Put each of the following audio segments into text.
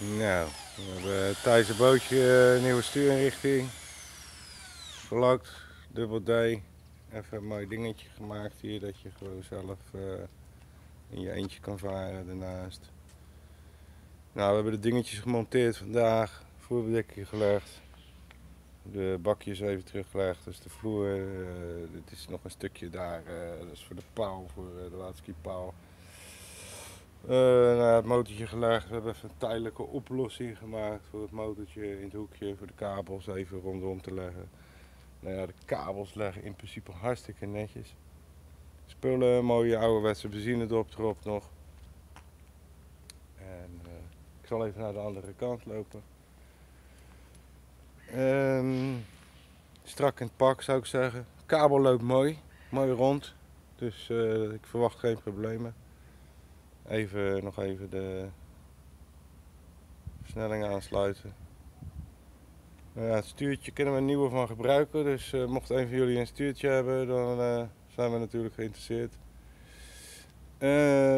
Nou, we hebben tijdens het bootje eh, nieuwe stuurinrichting. Dubbel D. Even een mooi dingetje gemaakt hier dat je gewoon zelf eh, in je eentje kan varen daarnaast. Nou, we hebben de dingetjes gemonteerd vandaag, vloerbedekking gelegd. De bakjes even teruggelegd, dus de vloer, eh, dit is nog een stukje daar, eh, dat is voor de paal, voor eh, de waterskipaal. Eh nou het motortje gelegd. We hebben even een tijdelijke oplossing gemaakt voor het motortje in het hoekje. Voor de kabels even rondom te leggen. Nou ja, de kabels leggen in principe hartstikke netjes. Spullen, mooie ouderwetse benzinedrop erop nog. En eh, ik zal even naar de andere kant lopen. Ehm, strak in het pak zou ik zeggen. Kabel loopt mooi, mooi rond. Dus eh, ik verwacht geen problemen. Even, nog even de versnelling aansluiten. Nou ja, het stuurtje kunnen we een nieuwe van gebruiken. Dus eh, mocht een van jullie een stuurtje hebben, dan eh, zijn we natuurlijk geïnteresseerd. Eh,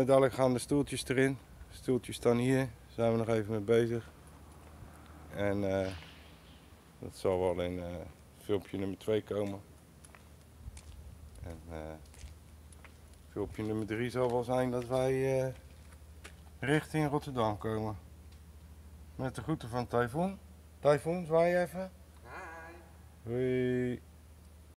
dadelijk gaan de stoeltjes erin. De stoeltjes staan hier. Daar zijn we nog even mee bezig. En dat zal wel in filmpje nummer 2 komen. En filmpje nummer 3 zal wel zijn dat wij eh, richting Rotterdam komen. Met de groeten van Typhoon. Typhoon, zwaai even. Hoi.